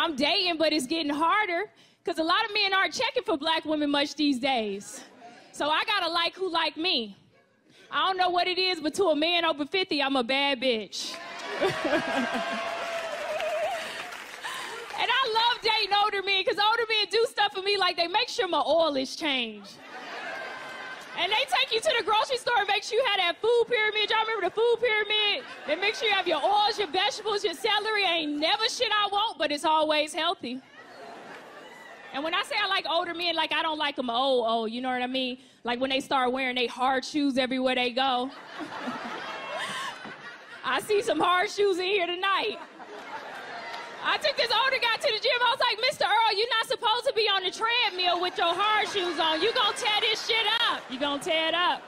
I'm dating, but it's getting harder because a lot of men aren't checking for black women much these days. So I gotta like who like me. I don't know what it is, but to a man over 50, I'm a bad bitch. and I love dating older men because older men do stuff for me like they make sure my oil is changed. And they take you to the grocery store and make sure you have that food pyramid. Y'all remember the food pyramid? They make sure you have your oils, your vegetables, your celery. Ain't never shit I want, but it's always healthy. And when I say I like older men, like I don't like them old, old, you know what I mean? Like when they start wearing they hard shoes everywhere they go. I see some hard shoes in here tonight. I took this older guy to the gym. I was like, Mr. Earl, you're not supposed to be on the treadmill with your hard shoes on. You gonna tear this shit up. You gonna tear it up.